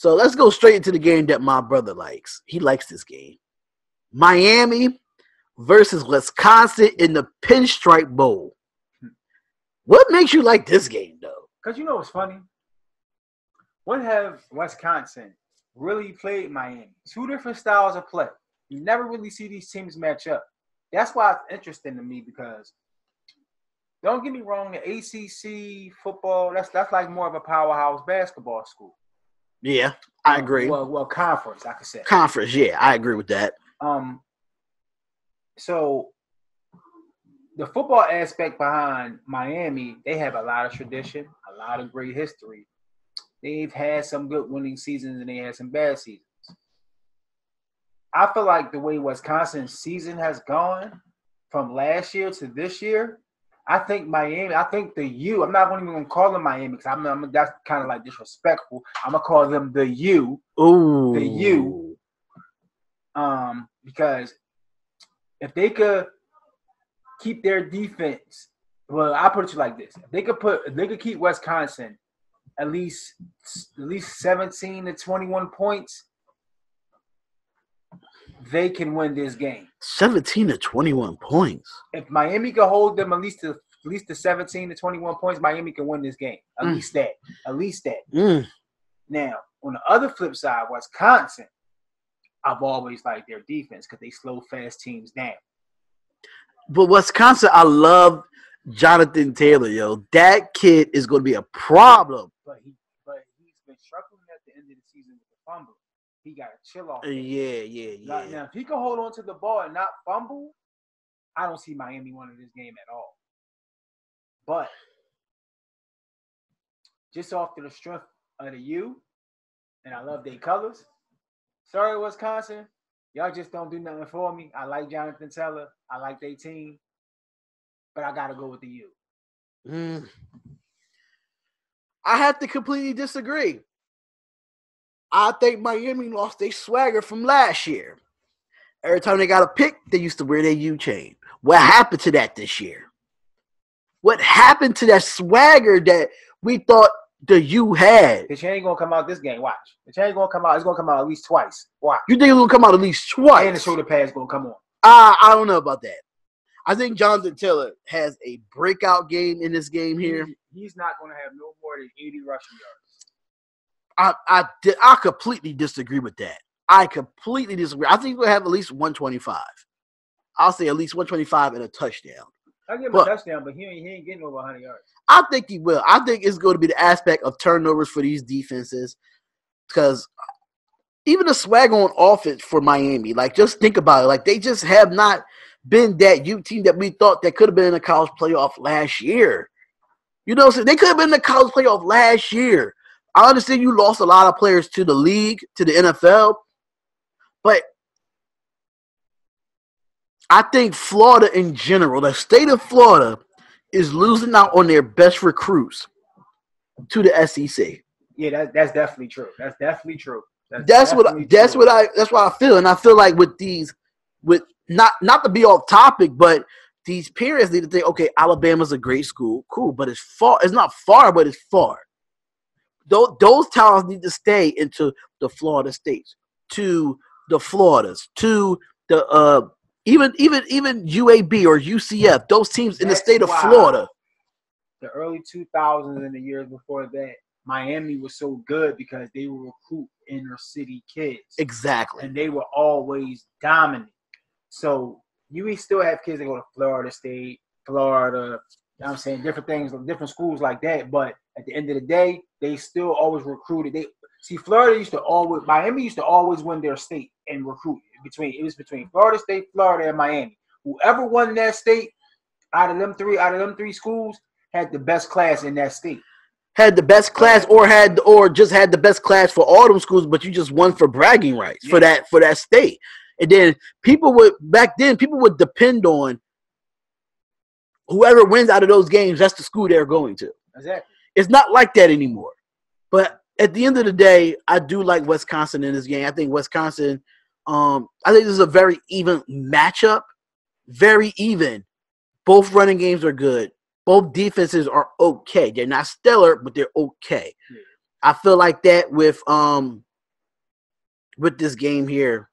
So let's go straight into the game that my brother likes. He likes this game. Miami versus Wisconsin in the Pinstripe Bowl. What makes you like this game, though? Because you know what's funny? What have Wisconsin really played Miami? Two different styles of play. You never really see these teams match up. That's why it's interesting to me because don't get me wrong, the ACC football that's that's like more of a powerhouse basketball school. Yeah, I agree. Well, well, conference, I could say. Conference, yeah, I agree with that. Um, so the football aspect behind Miami, they have a lot of tradition, a lot of great history. They've had some good winning seasons and they had some bad seasons. I feel like the way Wisconsin's season has gone from last year to this year, I think Miami, I think the U, I'm not even going to call them Miami because I'm, I'm, that's kind of like disrespectful. I'm going to call them the U. Ooh. The U. Um, because if they could keep their defense, well, I put it like this: if they could put, if they could keep Wisconsin at least at least 17 to 21 points, they can win this game. 17 to 21 points. If Miami can hold them at least to at least to 17 to 21 points, Miami can win this game. At mm. least that. At least that. Mm. Now, on the other flip side, Wisconsin, I've always liked their defense because they slow fast teams down. But Wisconsin, I love Jonathan Taylor, yo. That kid is going to be a problem. But he, but he's been struggling at the end of the season with the fumble. He got to chill off. Yeah, yeah, yeah. Now, if he can hold on to the ball and not fumble, I don't see Miami winning this game at all. But just off to the strength of the U, and I love their colors. Sorry, Wisconsin. Y'all just don't do nothing for me. I like Jonathan Taylor. I like their team. But I gotta go with the U. Mm. I have to completely disagree. I think Miami lost their swagger from last year. Every time they got a pick, they used to wear their U chain. What happened to that this year? What happened to that swagger that we thought the U had? The chain ain't gonna come out this game. Watch. The chain ain't gonna come out. It's gonna come out at least twice. Watch. You think it's gonna come out at least twice? And the shoulder pads gonna come on. Uh, I don't know about that. I think Jonathan Taylor has a breakout game in this game here. He's not going to have no more than 80 rushing yards. I I I completely disagree with that. I completely disagree. I think we'll have at least 125. I'll say at least 125 and a touchdown. I give him but, a touchdown, but he ain't, he ain't getting over 100 yards. I think he will. I think it's going to be the aspect of turnovers for these defenses because even the swag on offense for Miami, like just think about it. Like they just have not been that U team that we thought that could have been in the college playoff last year. You know, so they could have been in the college playoff last year. I understand you lost a lot of players to the league, to the NFL, but I think Florida in general, the state of Florida, is losing out on their best recruits to the SEC. Yeah, that, that's definitely true. That's definitely true. That's, that's what true. that's what I that's what I feel, and I feel like with these with not not to be off topic, but these parents need to think, okay, Alabama's a great school, cool, but it's far. It's not far, but it's far. Those those towns need to stay into the Florida states, to the Floridas, to the uh even even even UAB or UCF. Those teams in the state of Florida. The early 2000s and the years before that, Miami was so good because they would recruit inner city kids. Exactly. And they were always dominant. So you still have kids that go to Florida State, Florida, you know I'm saying different things, different schools like that. But at the end of the day, they still always recruited. They see Florida used to always Miami used to always win their state and recruit between it was between Florida State, Florida, and Miami. Whoever won that state out of them three, out of them three schools, had the best class in that state. Had the best class, or had, or just had the best class for all them schools, but you just won for bragging rights yeah. for that for that state. And then people would back then people would depend on whoever wins out of those games, that's the school they're going to. Exactly. It's not like that anymore. But at the end of the day, I do like Wisconsin in this game. I think Wisconsin, um, I think this is a very even matchup. Very even. Both running games are good. Both defenses are okay. They're not stellar, but they're okay. Yeah. I feel like that with um with this game here,